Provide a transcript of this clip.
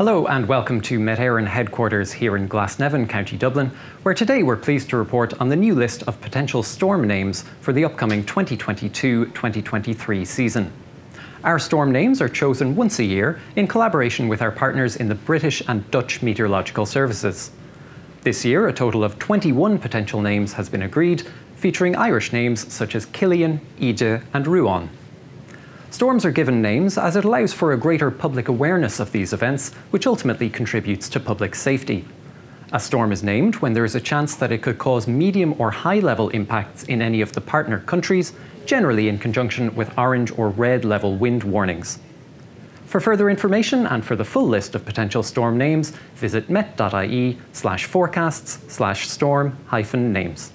Hello and welcome to Met Éireann headquarters here in Glasnevin, County Dublin, where today we're pleased to report on the new list of potential storm names for the upcoming 2022-2023 season. Our storm names are chosen once a year in collaboration with our partners in the British and Dutch meteorological services. This year, a total of 21 potential names has been agreed, featuring Irish names such as Cillian, Ide and Ruadhán. Storms are given names as it allows for a greater public awareness of these events, which ultimately contributes to public safety. A storm is named when there is a chance that it could cause medium or high level impacts in any of the partner countries, generally in conjunction with orange or red level wind warnings. For further information and for the full list of potential storm names, visit met.ie slash forecasts slash storm hyphen names.